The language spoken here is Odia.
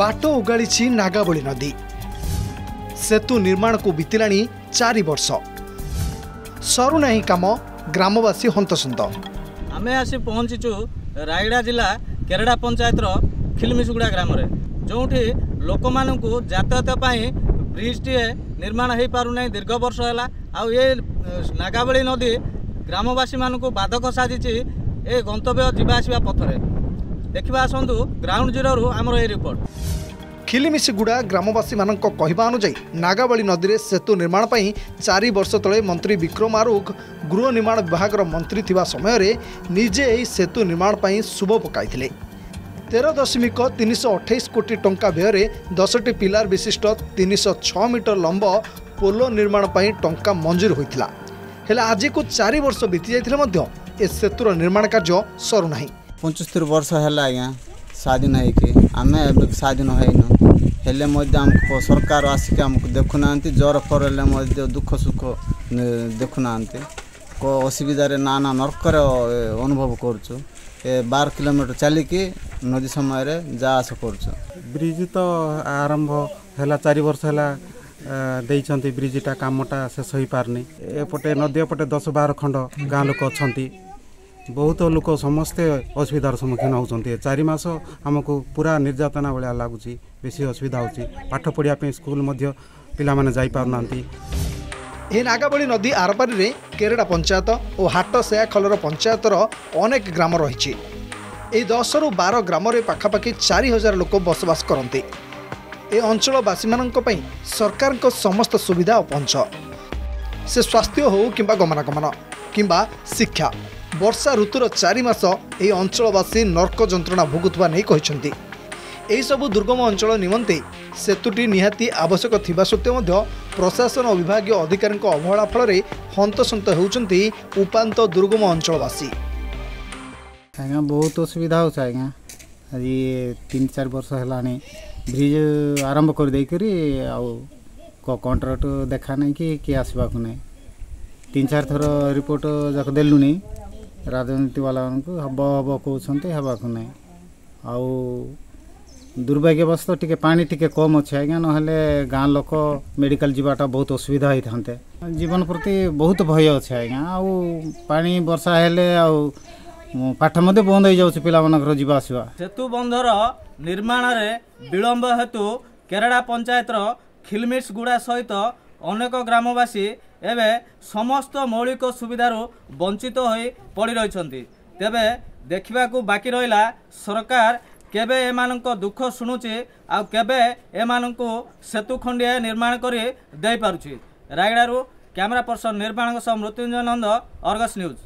ବାଟ ଓଗାଳିଛି ନାଗାବଳୀ ନଦୀ। ସେତୁ ନିର୍ମାଣକୁ ବିତିଲାଣି ଚାରି ବର୍ଷ। ସରୁନାହିଁ କାମ ଗ୍ରାମବାସୀ ହନ୍ତସନ୍ତ। ଆମେ ଆସି ପହଞ୍ଚିଛୁ ରାୟଗଡ଼ା ଜିଲ୍ଲା କେରଡ଼ା ପଞ୍ଚାୟତର ଖିଲମିଶୁଗୁଡ଼ା ଗ୍ରାମରେ ଯେଉଁଠି ଲୋକମାନଙ୍କୁ ଯାତାୟାତ ପାଇଁ ବ୍ରିଜ୍ଟିଏ ନିର୍ମାଣ ହୋଇପାରୁନାହିଁ ଦୀର୍ଘ ବର୍ଷ ହେଲା। ଆଉ ଏ ନାଗାବଳୀ ନଦୀ ଗ୍ରାମବାସୀମାନଙ୍କୁ ବାଧକ ସାଜିଛି ଏ ଗନ୍ତବ୍ୟ ଯିବା ଆସିବା ପଥରେ। ଦେଖିବା ଆସନ୍ତୁ ଗ୍ରାଉଣ୍ଡ ଜିରୋରୁ ଆମର ଏ ରିପୋର୍ଟ ଖିଲିମିଶିଗୁଡ଼ା ଗ୍ରାମବାସୀମାନଙ୍କ କହିବା ଅନୁଯାୟୀ ନାଗାବଳୀ ନଦୀରେ ସେତୁ ନିର୍ମାଣ ପାଇଁ ଚାରି ବର୍ଷ ତଳେ ମନ୍ତ୍ରୀ ବିକ୍ରମ ଆରୁଖ ଗୃହ ନିର୍ମାଣ ବିଭାଗର ମନ୍ତ୍ରୀ ଥିବା ସମୟରେ ନିଜେ ଏହି ସେତୁ ନିର୍ମାଣ ପାଇଁ ଶୁଭ ପକାଇଥିଲେ। ତେର ଦଶମିକ ତିନିଶହ ଅଠେଇଶ କୋଟି ଟଙ୍କା ବ୍ୟୟରେ ଦଶଟି ପିଲାର ବିଶିଷ୍ଟ ତିନିଶହ ଛଅ ମିଟର ଲମ୍ବ ପୋଲ ନିର୍ମାଣ ପାଇଁ ଟଙ୍କା ମଞ୍ଜୁର ହୋଇଥିଲା। ହେଲେ ଆଜିକୁ ଚାରି ବର୍ଷ ବିତି ଯାଇଥିଲେ ମଧ୍ୟ ଏ ସେତୁର ନିର୍ମାଣ କାର୍ଯ୍ୟ ସରୁନାହିଁ। ପଞ୍ଚସ୍ତରୀ ବର୍ଷ ହେଲା ଆଜ୍ଞା ସ୍ୱାଧୀନ ହେଇକି। ଆମେ ଏବେ ସ୍ୱାଧୀନ ହେଇନୁ। ହେଲେ ମଧ୍ୟ ଆମକୁ ସରକାର ଆସିକି ଆମକୁ ଦେଖୁନାହାନ୍ତି ଜ୍ୱର ଫର ହେଲେ ମଧ୍ୟ ଦୁଃଖ ସୁଖ ନେ- ଦେଖୁନାହାନ୍ତି। କେଉଁ ଅସୁବିଧାରେ ନା ନା ନର୍କରେ ଏ, ଅନୁଭବ କରୁଛୁ। ଏ ବାର କିଲୋମିଟର ଚାଲିକି ନଦୀ ସମୟରେ ଯା ଆସ କରୁଛୁ। ବ୍ରିଜ୍ ତ ଆରମ୍ଭ ହେଲା ଚାରି ବର୍ଷ ହେଲା ଆ, ଦେଇଛନ୍ତି ବ୍ରିଜ୍ଟା। କାମଟା ଶେଷ ହୋଇପାରୁନି। ଏପଟେ ନଦୀ ଏପଟେ ଦଶ ବାର ଖଣ୍ଡ ଗାଁ ଲୋକ ଅଛନ୍ତି। ବହୁତ ଲୋକ ସମସ୍ତେ ଅସୁବିଧାର ସମ୍ମୁଖୀନ ହେଉଛନ୍ତି। ଚାରି ମାସ ଆମକୁ ପୁରା ନିର୍ଯାତନା ଭଳିଆ ଲାଗୁଛି ବେଶୀ ଅସୁବିଧା ହେଉଛି। ପାଠ ପଢ଼ିବା ପାଇଁ ସ୍କୁଲ ମଧ୍ୟ ପିଲାମାନେ ଯାଇପାରୁନାହାନ୍ତି। ଏହି ନାଗାବଳୀ ନଦୀ ଆରପାରିରେ କେରଡ଼ା ପଞ୍ଚାୟତ ଓ ହାଟ ସେୟାଖଲର ପଞ୍ଚାୟତର ଅନେକ ଗ୍ରାମ ରହିଛି। ଏହି ଦଶରୁ ବାର ଗ୍ରାମରେ ପାଖାପାଖି ଚାରି ହଜାର ଲୋକ ବସବାସ କରନ୍ତି। ଏ ଅଞ୍ଚଳବାସୀମାନଙ୍କ ପାଇଁ ସରକାରଙ୍କ ସମସ୍ତ ସୁବିଧା ଅପହଞ୍ଚ ସେ ସ୍ୱାସ୍ଥ୍ୟ ହେଉ କିମ୍ବା ଗମନାଗମନ କିମ୍ବା ଶିକ୍ଷା। ବର୍ଷା ଋତୁର ଚାରି ମାସ ଏହି ଅଞ୍ଚଳବାସୀ ନର୍କ ଯନ୍ତ୍ରଣା ଭୋଗୁଥିବା ନେଇ କହିଛନ୍ତି। ଏହିସବୁ ଦୁର୍ଗମ ଅଞ୍ଚଳ ନିମନ୍ତେ ସେତୁଟି ନିହାତି ଆବଶ୍ୟକ ଥିବା ସତ୍ତ୍ୱେ ମଧ୍ୟ ପ୍ରଶାସନ ଓ ବିଭାଗୀୟ ଅଧିକାରୀଙ୍କ ଅବହେଳା ଫଳରେ ହନ୍ତସନ୍ତ ହେଉଛନ୍ତି ଉପାନ୍ତ ଦୁର୍ଗମ ଅଞ୍ଚଳବାସୀ। ଆଜ୍ଞା ବହୁତ ଅସୁବିଧା ହେଉଛି ଆଜ୍ଞା। ଆଜି ତିନି ଚାରି ବର୍ଷ ହେଲାଣି ବ୍ରିଜ୍ ଆରମ୍ଭ କରିଦେଇକରି ଆଉ କଣ୍ଟ୍ରାକ୍ଟ ଦେଖା ନାହିଁ କି କିଏ ଆସିବାକୁ ନାହିଁ। ତିନି ଚାରି ଥର ରିପୋର୍ଟ ଯାକ ଦେଲୁଣି। ରାଜନୀତି ବାଲାମାନଙ୍କୁ ହେବ ହେବ କହୁଛନ୍ତି ହେବାକୁ ନାହିଁ। ଆଉ ଦୁର୍ଭାଗ୍ୟବଶତଃ ଟିକେ ପାଣି ଟିକେ କମ୍ ଅଛି। ଆଜ୍ଞା ନହେଲେ ଗାଁ ଲୋକ ମେଡ଼ିକାଲ ଯିବାଟା ବହୁତ ଅସୁବିଧା ହେଇଥାନ୍ତେ। ଜୀବନ ପ୍ରତି ବହୁତ ଭୟ ଅଛି ଆଜ୍ଞା। ଆଉ ପାଣି ବର୍ଷା ହେଲେ ଆଉ ଉଁ, ପାଠ ମଧ୍ୟ ବନ୍ଦ ହେଇଯାଉଛି ପିଲାମାନଙ୍କର ଯିବା ଆସିବା। ସେତୁ ବନ୍ଧର ନିର୍ମାଣରେ ବିଳମ୍ବ ହେତୁ କେରଡ଼ା ପଞ୍ଚାୟତର ଖିଲମିଶଗୁଡ଼ା ସହିତ ଅନେକ ଗ୍ରାମବାସୀ ଏବେ ସମସ୍ତ ମୌଳିକ ସୁବିଧାରୁ ବଞ୍ଚିତ ହୋଇ ପଡ଼ି ରହିଛନ୍ତି। ତେବେ ଦେଖିବାକୁ ବାକି ରହିଲା ସରକାର କେବେ ଏମାନଙ୍କ ଦୁଃଖ ଶୁଣୁଛି ଆଉ କେବେ ଏମାନଙ୍କୁ ସେତୁ ଖଣ୍ଡିଏ ନିର୍ମାଣ କରି ଦେଇପାରୁଛି। ରାୟଗଡ଼ାରୁ କ୍ୟାମେରା ପର୍ସନ ନିର୍ମାଣଙ୍କ ସହ ମୃତ୍ୟୁଞ୍ଜୟ ନନ୍ଦ ଅର୍ଗସ୍ ନ୍ୟୁଜ୍।